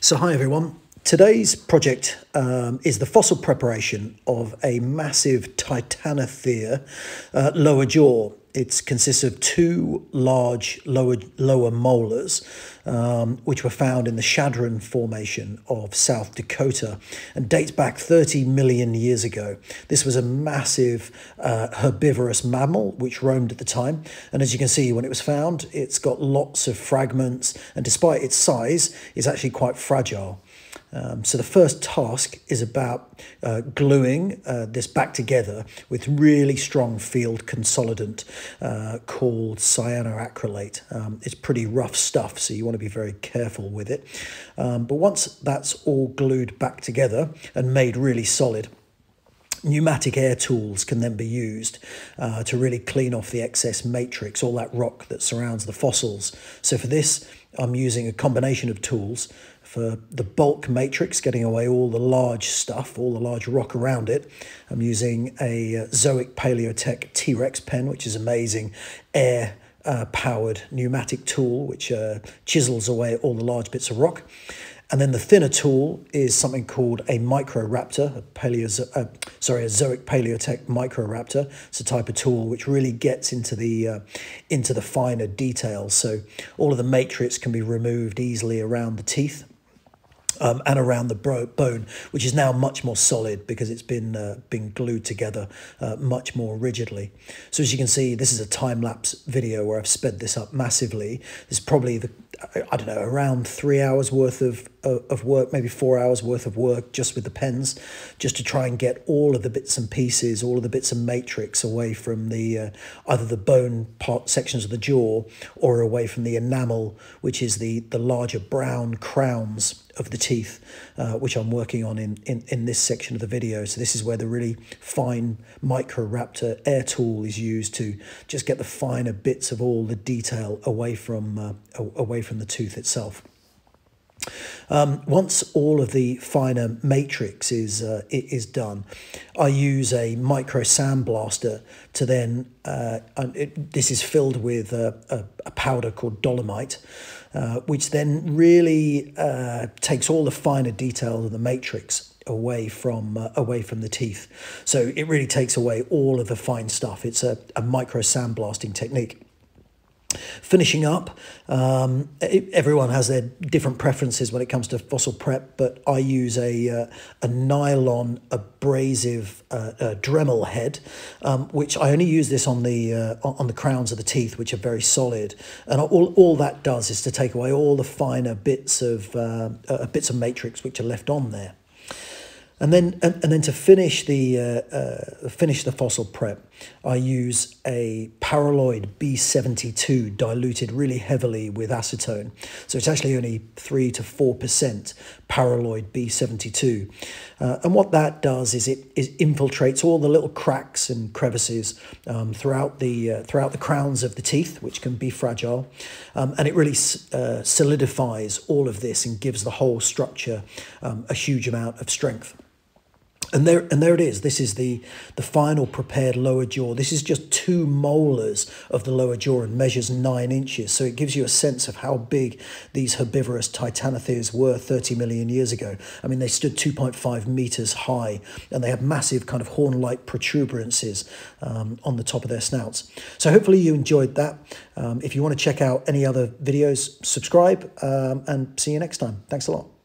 So, hi everyone. Today's project um, is the fossil preparation of a massive Titanothere uh, lower jaw. It consists of two large lower lower molars, um, which were found in the Chadron Formation of South Dakota, and dates back 30 million years ago. This was a massive uh, herbivorous mammal which roamed at the time, and as you can see, when it was found, it's got lots of fragments, and despite its size, it's actually quite fragile. Um, so the first task is about uh, gluing uh, this back together with really strong field consolidant uh, called cyanoacrylate. Um, it's pretty rough stuff, so you want to be very careful with it. Um, but once that's all glued back together and made really solid, pneumatic air tools can then be used uh, to really clean off the excess matrix, all that rock that surrounds the fossils. So for this, I'm using a combination of tools for the bulk matrix, getting away all the large stuff, all the large rock around it. I'm using a uh, Zoic Palaeotech T-Rex pen, which is amazing air uh, powered pneumatic tool, which uh, chisels away all the large bits of rock. And then the thinner tool is something called a Microraptor, a paleo, uh, sorry, a Zoic Palaeotech Microraptor. It's a type of tool which really gets into the uh, into the finer details. So all of the matrix can be removed easily around the teeth um, and around the bone, which is now much more solid because it's been uh, been glued together uh, much more rigidly. So as you can see, this is a time lapse video where I've sped this up massively. This is probably the I don't know around three hours worth of of work, maybe four hours worth of work just with the pens, just to try and get all of the bits and pieces, all of the bits and matrix away from the uh, either the bone part sections of the jaw or away from the enamel, which is the the larger brown crowns of the teeth, uh, which I'm working on in, in, in this section of the video. So this is where the really fine Microraptor air tool is used to just get the finer bits of all the detail away from uh, away from the tooth itself. Um, once all of the finer matrix is uh, is done, I use a micro sandblaster to then, uh, it, this is filled with a, a, a powder called dolomite, uh, which then really uh, takes all the finer details of the matrix away from uh, away from the teeth. So it really takes away all of the fine stuff. It's a, a micro sandblasting technique. Finishing up, um, everyone has their different preferences when it comes to fossil prep, but I use a, uh, a nylon abrasive uh, uh, Dremel head, um, which I only use this on the uh, on the crowns of the teeth, which are very solid. And all, all that does is to take away all the finer bits of uh, uh, bits of matrix which are left on there. And then, and, and then to finish the uh, uh, finish the fossil prep, I use a Paraloid B72 diluted really heavily with acetone. So it's actually only three to four percent Paraloid B72. Uh, and what that does is it, it infiltrates all the little cracks and crevices um, throughout the uh, throughout the crowns of the teeth, which can be fragile, um, and it really uh, solidifies all of this and gives the whole structure um, a huge amount of strength. And there, and there it is. This is the, the final prepared lower jaw. This is just two molars of the lower jaw and measures nine inches. So it gives you a sense of how big these herbivorous titanotheres were 30 million years ago. I mean, they stood 2.5 meters high and they have massive kind of horn-like protuberances um, on the top of their snouts. So hopefully you enjoyed that. Um, if you want to check out any other videos, subscribe um, and see you next time. Thanks a lot.